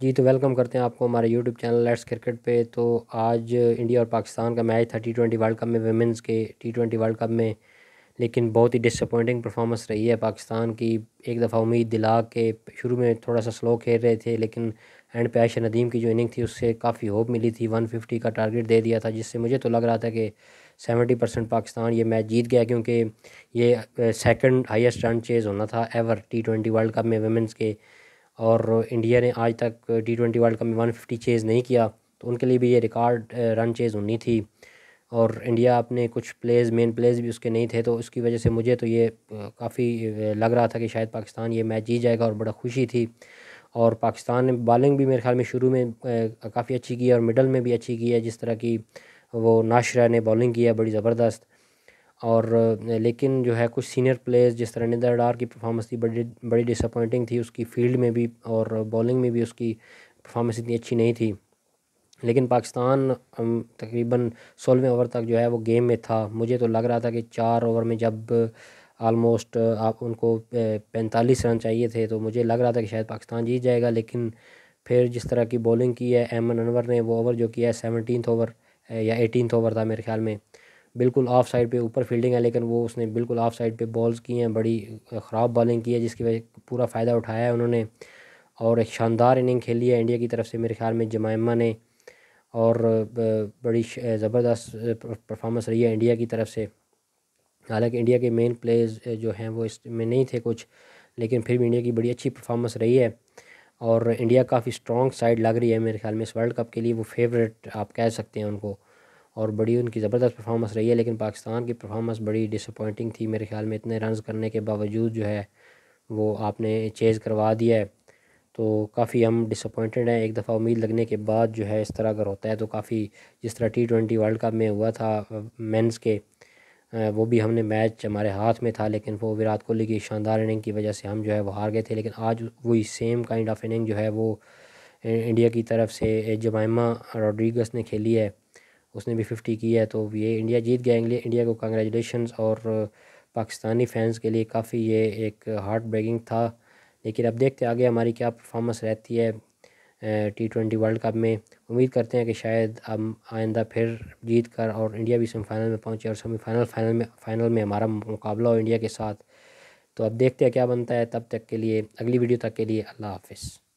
जी तो वेलकम करते हैं आपको हमारे यूट्यूब चैनल लेट्स क्रिकेट पे। तो आज इंडिया और पाकिस्तान का मैच था टी ट्वेंटी वर्ल्ड कप में वेमेंस के टी ट्वेंटी वर्ल्ड कप में। लेकिन बहुत ही डिसअपॉइंटिंग परफॉर्मेंस रही है पाकिस्तान की। एक दफ़ा उम्मीद दिला के शुरू में थोड़ा सा स्लो खेल रहे थे, लेकिन एंड पे आयशा नदीम की जो इनिंग थी, उससे काफ़ी होप मिली थी। 150 का टारगेट दे दिया था, जिससे मुझे तो लग रहा था कि 70 परसेंट पाकिस्तान ये मैच जीत गया, क्योंकि ये सेकंड हाईएस्ट रन चेज़ होना था ever T twenty world cup में वुमेंस के। और इंडिया ने आज तक टी ट्वेंटी वर्ल्ड कप में वन फिफ्टी चेज़ नहीं किया तो उनके लिए भी ये रिकॉर्ड रन चेज़ होनी थी। और इंडिया अपने कुछ प्लेयर्स मेन प्लेयर्स भी उसके नहीं थे तो उसकी वजह से मुझे तो ये काफ़ी लग रहा था कि शायद पाकिस्तान ये मैच जीत जाएगा और बड़ा खुशी थी। और पाकिस्तान ने बॉलिंग भी मेरे ख्याल में शुरू में काफ़ी अच्छी की है और मिडल में भी अच्छी की है, जिस तरह की वो नाशरा ने बॉलिंग की है, बड़ी ज़बरदस्त। और लेकिन जो है कुछ सीनियर प्लेयर्स जिस तरह निदर डार की परफॉर्मेंस थी, बड़ी बड़ी डिसअपॉइंटिंग थी उसकी फ़ील्ड में भी और बॉलिंग में भी उसकी परफॉर्मेंस इतनी अच्छी नहीं थी। लेकिन पाकिस्तान तकरीबन सोलहवें ओवर तक जो है वो गेम में था। मुझे तो लग रहा था कि चार ओवर में जब आलमोस्ट आप उनको पैंतालीस रन चाहिए थे तो मुझे लग रहा था कि शायद पाकिस्तान जीत जाएगा। लेकिन फिर जिस तरह की बॉलिंग की है एमन अनवर ने वो ओवर जो किया है सेवनटीन ओवर या एटीन ओवर था मेरे ख्याल में। बिल्कुल ऑफ़ साइड पे ऊपर फील्डिंग है, लेकिन वो उसने बिल्कुल ऑफ़ साइड पे बॉल्स की हैं, बड़ी ख़राब बॉलिंग की है, जिसकी वजह पूरा फ़ायदा उठाया है उन्होंने। और एक शानदार इनिंग खेली है इंडिया की तरफ़ से, मेरे ख्याल में जमायमा ने। और बड़ी ज़बरदस्त परफॉर्मेंस रही है इंडिया की तरफ़ से। हालाँकि इंडिया के मेन प्लेयर्स जो हैं, वो इसमें नहीं थे कुछ, लेकिन फिर भी इंडिया की बड़ी अच्छी परफॉर्मेंस रही है। और इंडिया काफ़ी स्ट्रॉन्ग साइड लग रही है मेरे ख्याल में इस वर्ल्ड कप के लिए, वो फेवरेट आप कह सकते हैं उनको। और बड़ी उनकी ज़बरदस्त परफॉर्मेंस रही है, लेकिन पाकिस्तान की परफॉर्मेंस बड़ी डिसअपॉइंटिंग थी मेरे ख्याल में। इतने रन करने के बावजूद जो है, वो आपने चेज़ करवा दिया है। तो काफ़ी हम डिसअपॉइंटेड हैं। एक दफ़ा उम्मीद लगने के बाद जो है, इस तरह अगर होता है तो काफ़ी जिस तरह टी ट्वेंटी वर्ल्ड कप में हुआ था मेंस के वो भी हमने मैच हमारे हाथ में था, लेकिन वो विराट कोहली की शानदार इनिंग की वजह से हम जो है, वो हार गए थे। लेकिन आज वही सेम काइंड ऑफ़ इनिंग जो है, वो इंडिया की तरफ़ से जमाइमा रॉड्रीगस ने खेली है। उसने भी फिफ्टी की है तो ये इंडिया जीत गया इंडिया को कंग्रेचुलेशन और पाकिस्तानी फैंस के लिए काफ़ी ये एक हार्ट ब्रेकिंग था। लेकिन अब देखते आगे हमारी क्या परफॉर्मेंस रहती है टी ट्वेंटी वर्ल्ड कप में। उम्मीद करते हैं कि शायद हम आइंदा फिर जीत कर और इंडिया भी सेमीफाइनल में पहुँचे और सेमीफाइनल फाइनल में फाइनल में हमारा मुकाबला हो इंडिया के साथ। तो अब देखते हैं क्या बनता है, तब तक के लिए, अगली वीडियो तक के लिए अल्लाह हाफिज़।